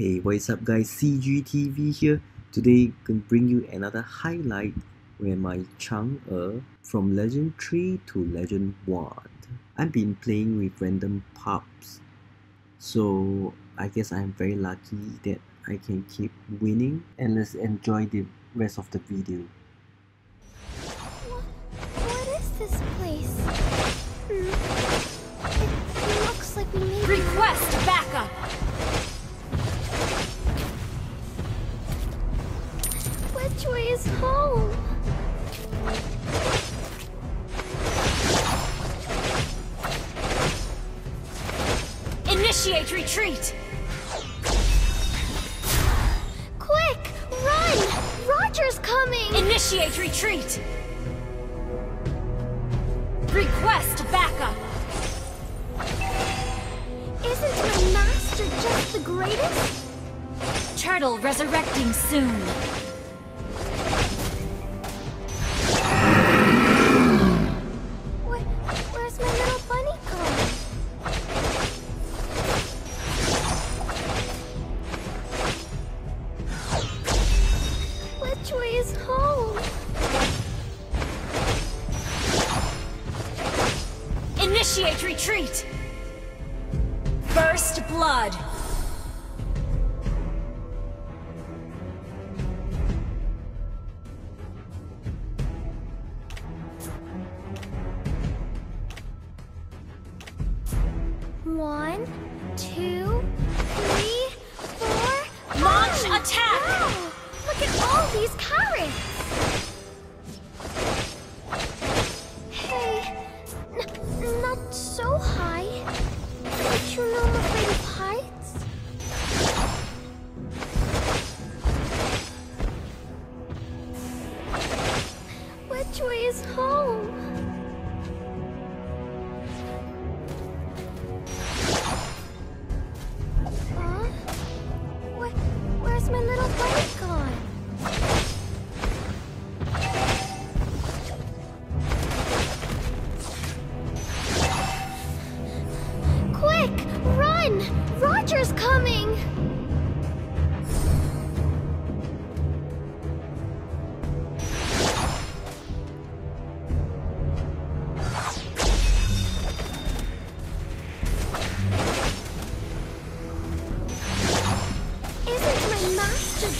Hey, what is up guys? CGTV here. Today, gonna bring you another highlight where my Chang'e from Legend 3 to Legend 1. I've been playing with random pups. So, I guess I'm very lucky that I can keep winning. And let's enjoy the rest of the video. Retreat! Quick! Run! Roger's coming! Initiate retreat! Request backup! Isn't my master just the greatest? Turtle resurrecting soon. Retreat! First blood!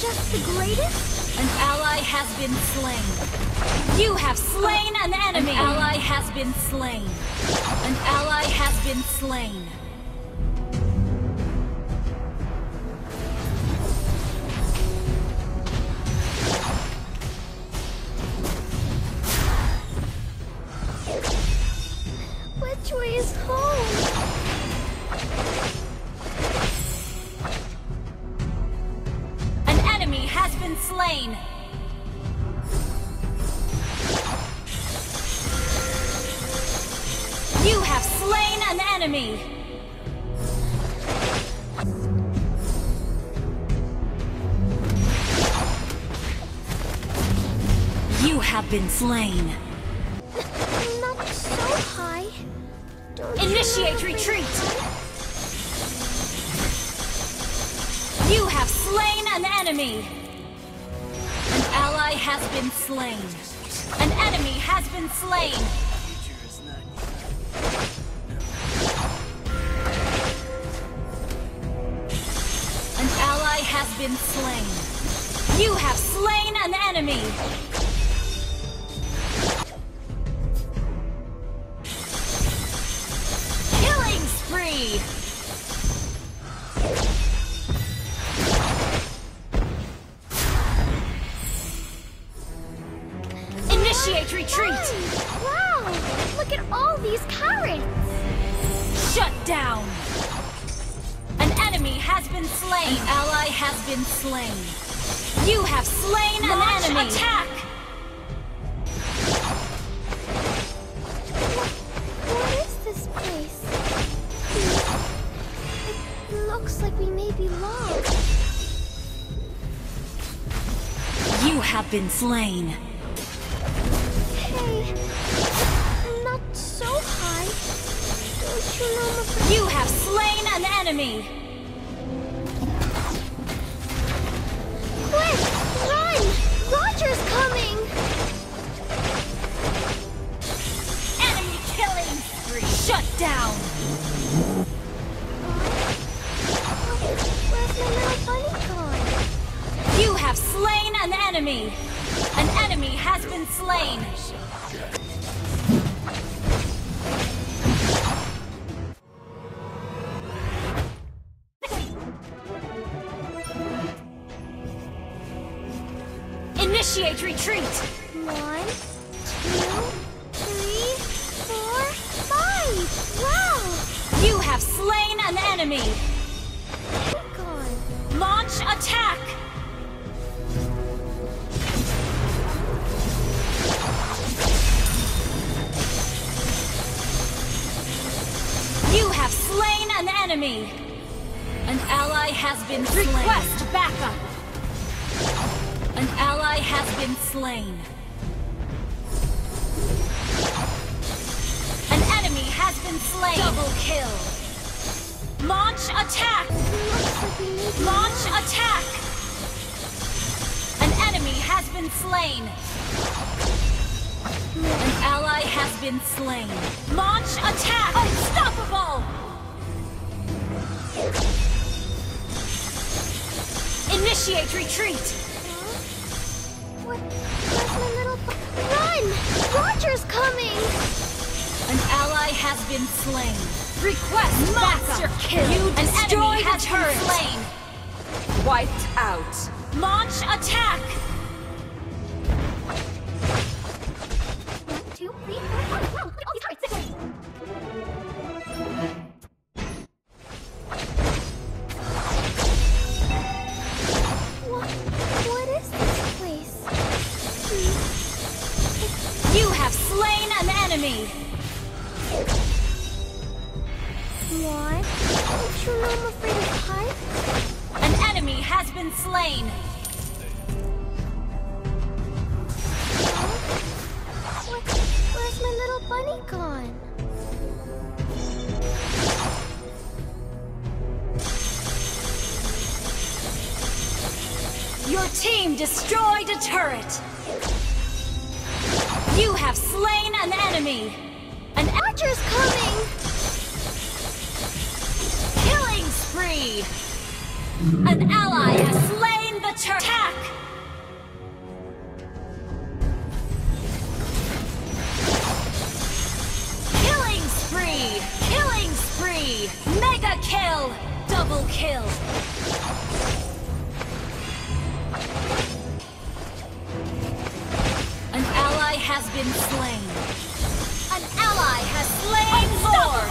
Just the greatest? An ally has been slain. You have slain an enemy! An ally has been slain. An ally has been slain. Enemy. You have been slain. Not so high. Don't Initiate retreat. You have slain an enemy. An ally has been slain. An enemy has been slain. Been slain. You have slain an enemy. Killing spree. Initiate retreat. Wow! Look at all these carrots! Shut down. An enemy has been slain. An ally has been slain. You have slain an enemy. Attack. What is this place? It looks like we may be lost. You have been slain. Hey, not so high. Don't you know I'm? You have slain an enemy. Initiate retreat! One, two, three, four, five! Wow! You have slain an enemy! Gone. Launch attack! You have slain an enemy! An ally has been slain. Request backup! Ally has been slain. An enemy has been slain. Double kill. Launch attack! Launch attack! An enemy has been slain. An ally has been slain. Launch attack! Unstoppable! Initiate retreat! What? Where's my little Run! Roger's coming! An ally has been slain. Request monster kill! You destroyed An enemy has the turret. been slain. Wiped out. Launch attack! Team destroyed a turret. You have slain an enemy. An Roger's coming! killing spree. An ally has slain the turret. Attack! Killing spree! Killing spree! Mega kill! Double kill! Has been slain. An ally has slain more!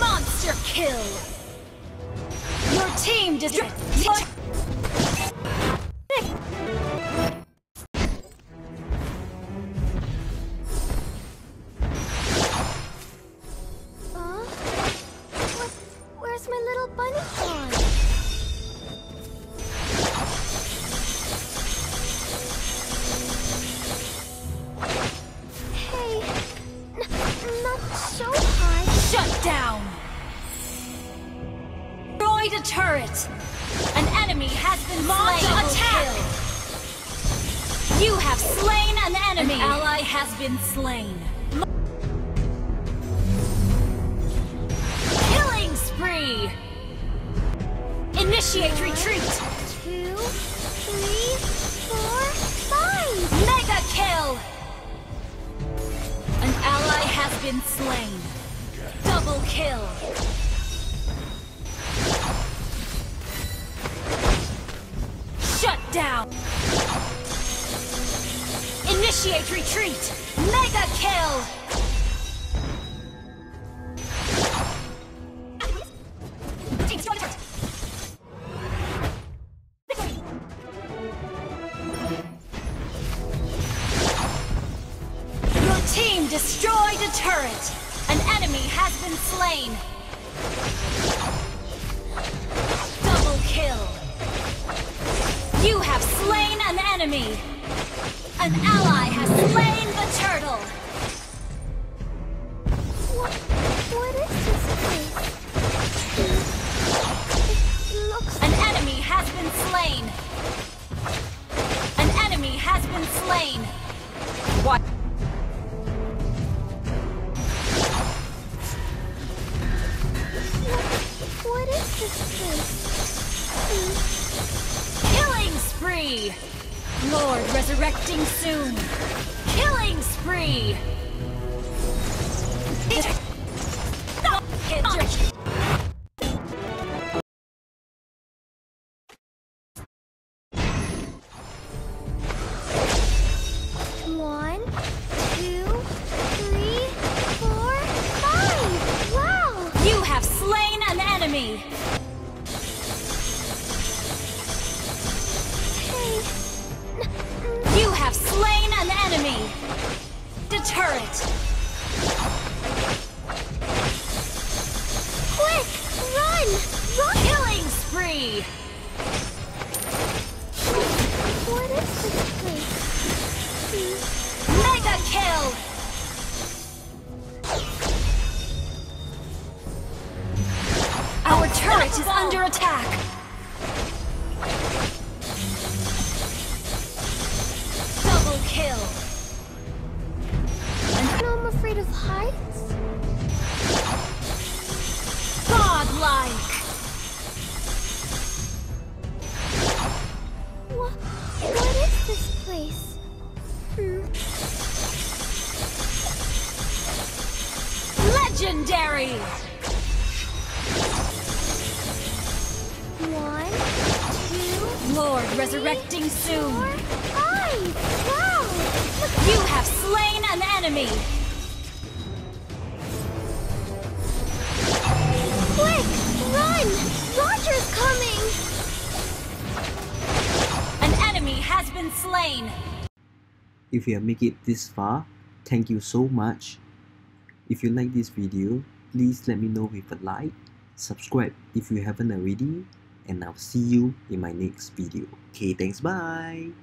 Monster kill! Your team destroyed. Have slain an enemy! An ally has been slain. Killing spree! Initiate retreat! Two, three, four, five. Mega kill! An ally has been slain. Double kill! Shut down! Initiate retreat! Mega kill! Your team destroyed a turret! An enemy has been slain! Double kill! You have slain an enemy! An ally has slain the turtle! What? What is this place? You have slain an enemy! Hey. You kill! Our turret is under attack! Double kill! No, I'm afraid of heights. Godlike! What? What is this place? Hmm. Legendary! One, two, Lord resurrecting four, soon! five! Wow! You have slain an enemy! quick! Run! Roger's coming! An enemy has been slain! If you have made it this far, thank you so much. If you like this video, please let me know with a like, subscribe if you haven't already, and I'll see you in my next video. Okay, thanks, bye!